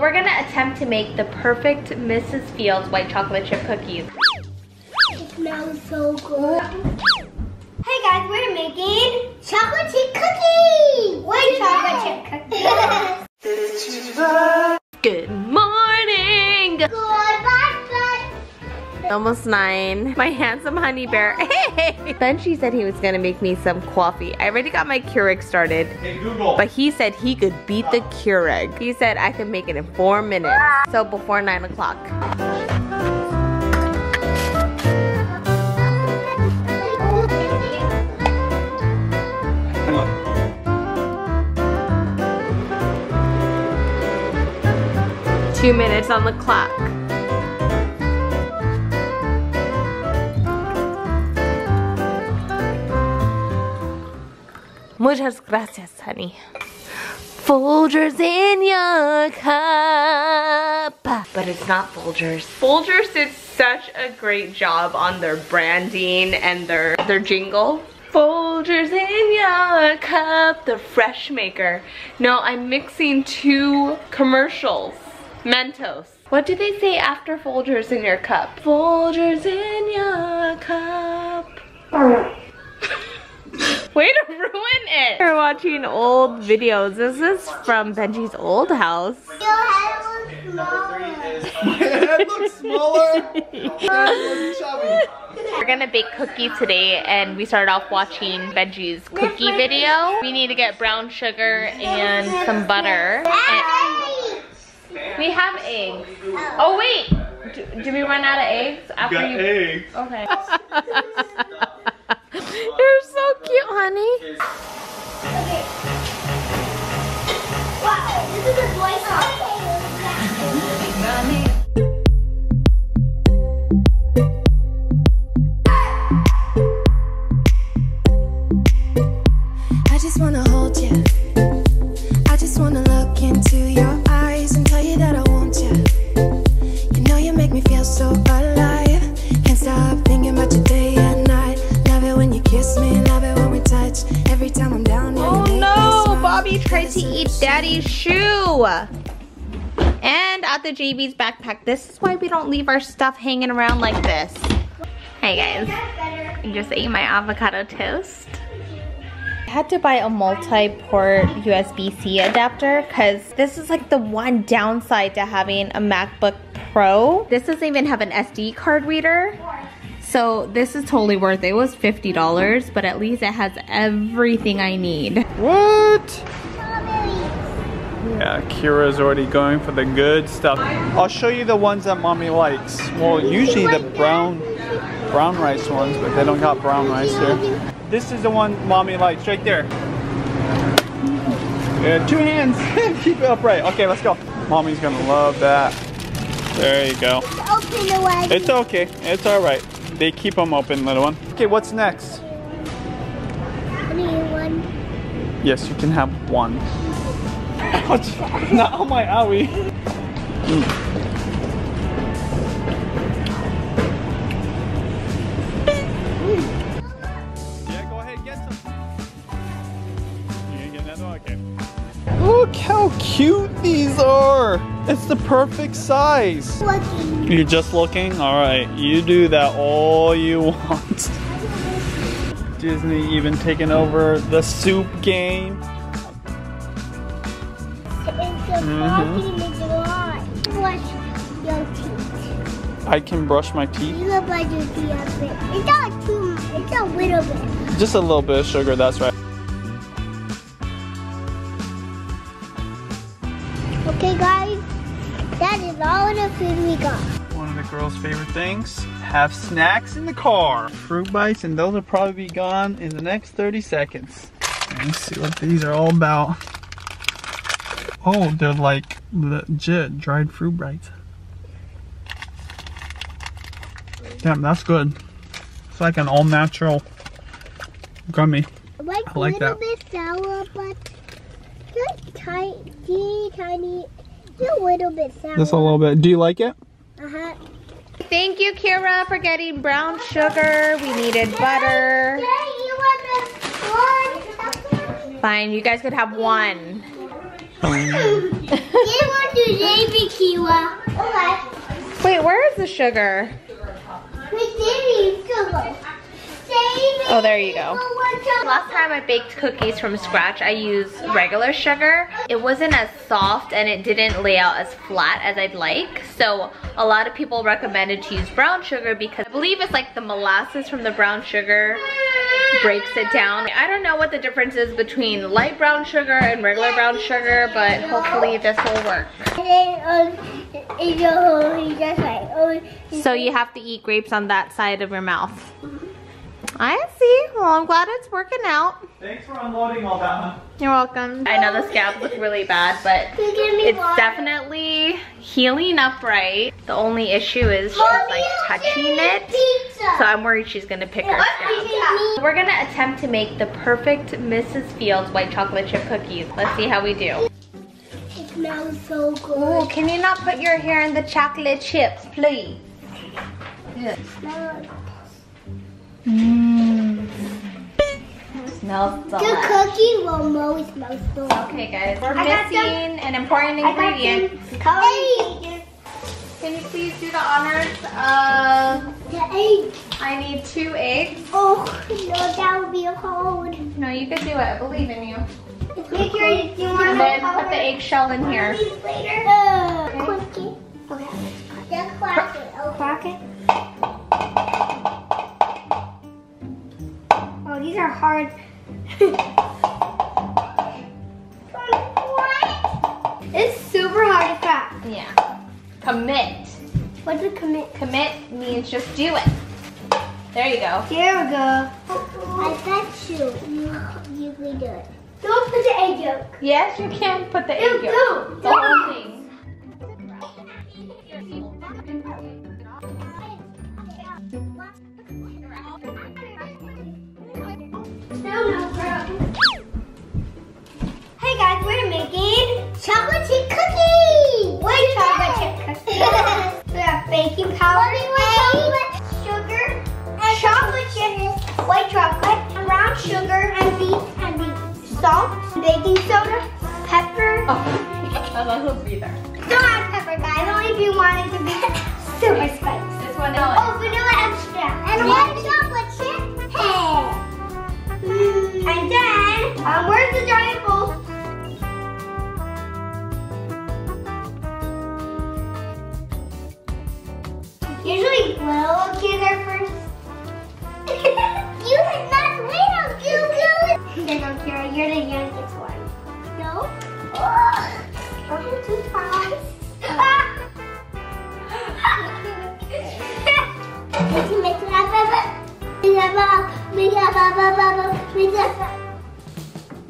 We're gonna attempt to make the perfect Mrs. Fields white chocolate chip cookies. It smells so good. Hey guys, we're making chocolate chip cookies. White chocolate chip cookies. Good morning! Goodbye, Almost nine. My handsome honey bear. Hey! Benji said he was gonna make me some coffee. I already got my Keurig started. Hey Google. But he said he could beat the Keurig. He said I could make it in four minutes. So before nine o'clock. Two minutes on the clock. Muchas gracias, honey. Folgers in your cup. But it's not Folgers. Folgers did such a great job on their branding and their, their jingle. Folgers in your cup, the fresh maker. No, I'm mixing two commercials. Mentos. What do they say after Folgers in your cup? Folgers in your cup. Way to ruin it. We're watching old videos. This is from Benji's old house. Your looks smaller. My head looks smaller. That's looking chubby. We're gonna bake cookies today and we started off watching Benji's cookie video. We need to get brown sugar and some butter. And we have eggs. Oh wait, do, do we run out of eggs after Got you? eggs. Okay. Cute, honey. Wow, this is a. JB's backpack. This is why we don't leave our stuff hanging around like this. Hey guys, I just ate my avocado toast. I had to buy a multi-port USB-C adapter because this is like the one downside to having a MacBook Pro. This doesn't even have an SD card reader. So this is totally worth it. It was $50, but at least it has everything I need. What? Yeah, Keira's already going for the good stuff. I'll show you the ones that mommy likes. Well, usually the brown brown rice ones, but they don't got brown rice here. This is the one mommy likes right there. Yeah, two hands. Keep it upright. Okay, let's go. Mommy's gonna love that. There you go. Open the way. It's okay. It's all right. They keep them open, little one. Okay, what's next? one. Yes, you can have one. Ouch. Not on my owie. Yeah, go ahead, get some. You gonna get another one? Okay. Look how cute these are. It's the perfect size. Looking. You're just looking? Alright, you do that all you want. Disney even taking over the soup game. It's Mhm. coffee in the lot. Brush your teeth. I can brush my teeth. You like your teeth a bit. It's not too much. It's a little bit. Just a little bit of sugar, that's right. Okay, guys. That is all the food we got. One of the girls' favorite things, have snacks in the car. Fruit bites, and those will probably be gone in the next 30 seconds. Let's see what these are all about. Oh, they're like legit dried fruit bites. Damn, that's good. It's like an all-natural gummy. Like, I like a little that. bit sour, but just tiny, teeny tiny, just a little bit sour. Just a little bit. Do you like it? Uh-huh. Thank you, Keira, for getting brown sugar. We needed butter. Daddy, you want the one? Fine, you guys could have one. Wait, where is the sugar? We did sugar. Oh, there you go. Last time I baked cookies from scratch, I used regular sugar. It wasn't as soft and it didn't lay out as flat as I'd like. So a lot of people recommended to use brown sugar because I believe it's like the molasses from the brown sugar breaks it down. I don't know what the difference is between light brown sugar and regular brown sugar, but hopefully this will work. So you have to eat grapes on that side of your mouth. I see. Well, I'm glad it's working out. Thanks for unloading all that, huh? You're welcome. I know the scabs look really bad, but it's definitely healing up right. The only issue is she's like touching it. So I'm worried she's gonna pick her scabs. We're gonna attempt to make the perfect Mrs. Fields white chocolate chip cookies. Let's see how we do. It smells so good. Oh, can you not put your hair in the chocolate chips, please? Smell Mmm. Smells The cookie will always smell so. Okay guys, we're I missing an important ingredient. colors. Can you please do the honors of, The egg. I need two eggs. Oh, no, that would be hard. No, you can do it, I believe in you. Make sure you want And then put the eggshell in here. later. Uh, Quickie. Okay. The crack it. Oh, Oh, these are hard. it's super hard to crack. Yeah. Commit. What's a commit? Commit means just do it. There you go. There we go. I bet you. You, you can do it. Don't put the egg yolk. Yes, you can put the egg Ew, yolk. ew. Sugar, and beets and beets, salt, baking soda, pepper. Oh, that will be there. Don't add pepper, guys. Only if you want it to be super spicy. This one Oh, vanilla extra. And one chocolate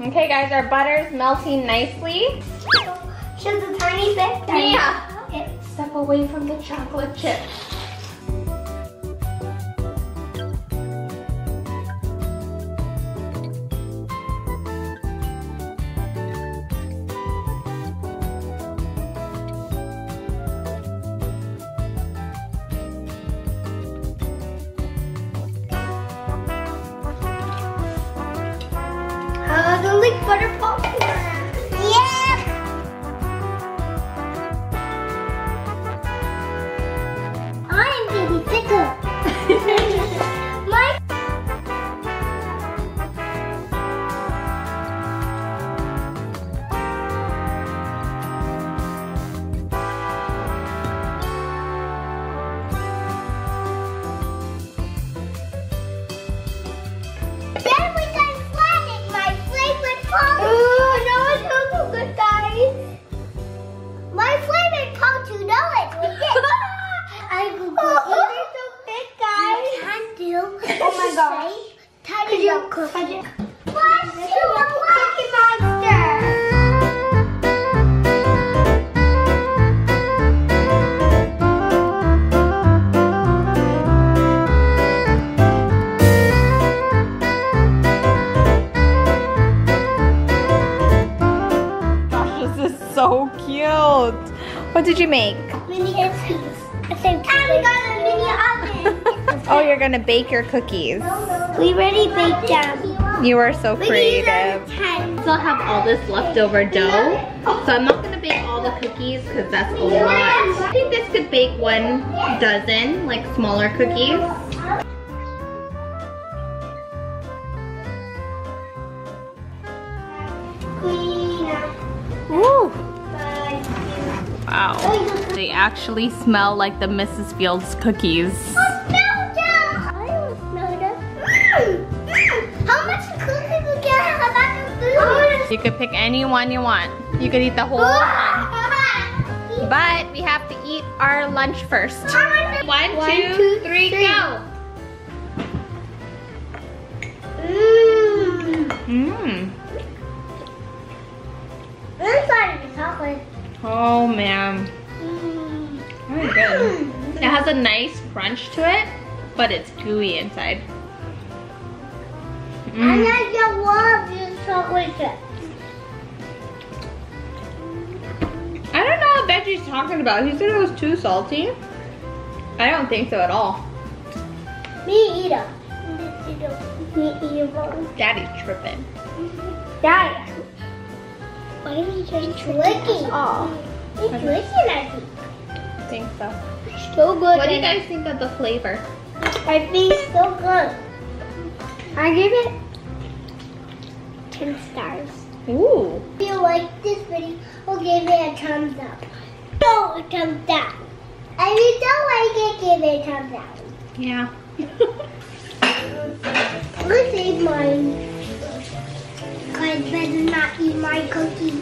Okay guys, our butter's melting nicely. Just a tiny bit. Okay. step away from the chocolate chip. Butter popcorn. So cute. What did you make? Mini cookies. And ah, we got a mini oven. Oh, you're gonna bake your cookies. we already baked them. You are so We can use creative. hands. still have all this leftover dough. So I'm not gonna bake all the cookies because that's a lot. I think this could bake one dozen, like smaller cookies. Wow. They actually smell like the Mrs. Fields cookies. I don't smell them. How much cookies we can have after food? You could pick any one you want. You could eat the whole one. But we have to eat our lunch first. One, One, two, two, three, three. go. Mmm. Mmm. Oh man, good. It has a nice crunch to it, but it's gooey inside. I Mm. like the love this chocolate chip. I don't know what Benji's talking about. He said it was too salty. I don't think so at all. Me eat 'em. Me eat 'em. Me. Daddy's tripping. Dad. Why did he just licking? Oh. It's licking, I think. I think so. So good. What do you guys think of the flavor? I think so good. I give it 10 stars. Ooh. If you like this video, we'll give it a thumbs up. No, a thumbs down. And if you don't like it, give it a thumbs down. Yeah. Let's save mine. Cause better not eat my cookie.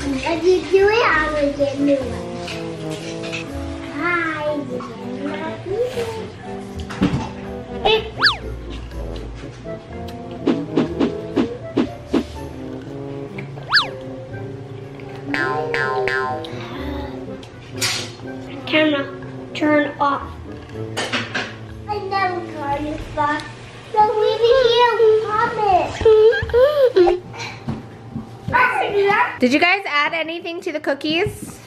If you do it, I will get new ones. Hi. Hey. Camera, turn off. I never tried this box. Look, maybe here, promise. Did you guys add anything to the cookies?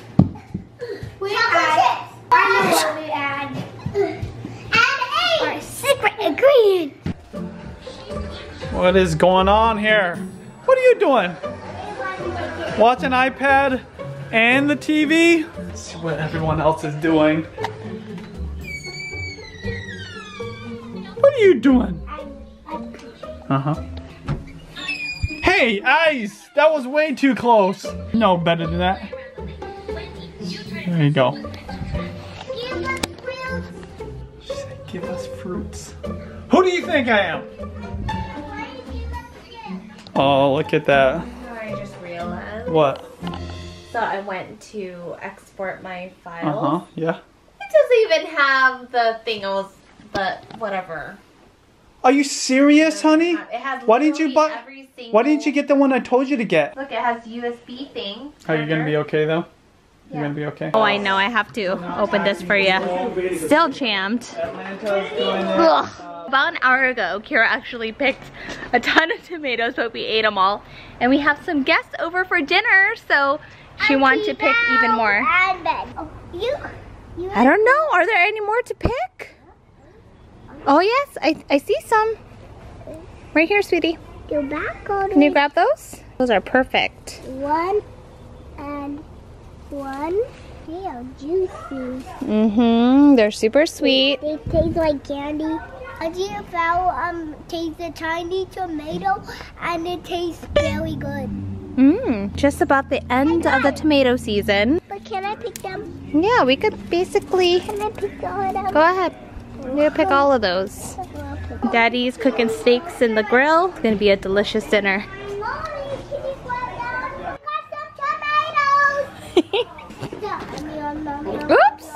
We add. I know what we add. Add eight. Our secret ingredient. What is going on here? What are you doing? Watching iPad and the TV? Let's see what everyone else is doing. What are you doing? Uh-huh. Hey, Ice! That was way too close. No, better than that. There you go. Give us fruits. She said, give us fruits. Who do you think I am? Oh, look at that. I just realized. What? So I went to export my files. Uh-huh, yeah. It doesn't even have the thing I was, but whatever. Are you serious, honey? It has Why didn't you buy- single- Why didn't you get the one I told you to get? Look, it has USB thing. Are you gonna be okay though? You Yeah. gonna be okay? Oh, I know. I have to open this for you. Still jammed. Atlanta's doing it. Ugh. About an hour ago, Keira actually picked a ton of tomatoes, but we ate them all. And we have some guests over for dinner, so she wanted to pick even more. And then, oh, you, you. I don't know. Are there any more to pick? Oh, yes. I, I see some. Right here, sweetie. Go back on Can you grab those? Those are perfect. One and one. They are juicy. Mm-hmm. They're super sweet. They taste like candy. I just found um taste a tiny tomato and it tastes very good. Mmm. Just about the end of the tomato season. But can I pick them? Yeah, we could basically Can I pick them? go ahead. You pick all of those. Daddy's cooking steaks in the grill. It's gonna be a delicious dinner. Mommy, can you grab that? Got some tomatoes. Oops.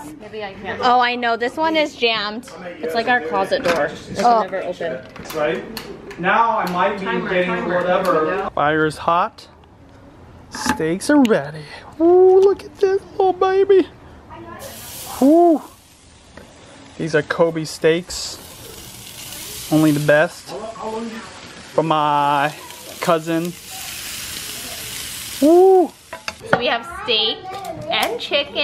Oh, I know. This one is jammed. It's like our closet door. It Oh. never open. Right? Now I might be getting whatever. Fire's hot. Steaks are ready. Ooh, look at this little baby. Ooh. These are Kobe steaks. Only the best. From my cousin. Ooh. So we have steak and chicken.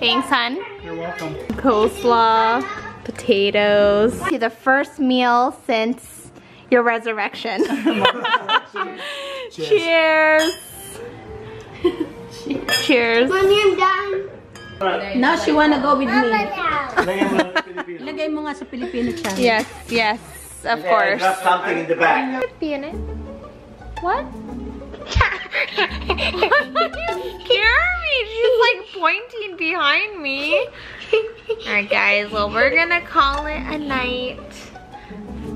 Thanks, hun. You're welcome. Coleslaw, potatoes. The first meal since your resurrection. Cheers. Cheers. Mommy, I'm done. Now she wanna go with me. Now. Ilagay mo nga sa Pilipino channel. Yes, yes, of course. Drop something in the back. Could be in it. What? Scare me. She's like pointing behind me. Alright guys, well we're gonna call it a night.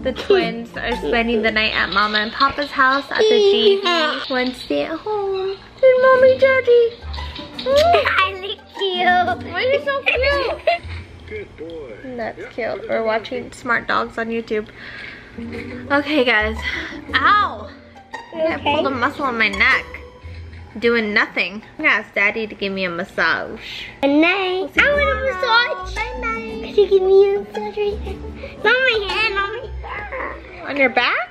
The twins are spending the night at Mama and Papa's house at the GB. stay at home. With Mommy Daddy. I you. Why are you so cute? Good boy. That's cute. We're watching Smart Dogs on YouTube. Okay, guys. Ow! I pulled a muscle in my neck. Doing nothing. I'm gonna ask Daddy to give me a massage. Good night. I want a massage. Night night. Could you give me a massage right there? Not my head, not my On your back?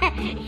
back.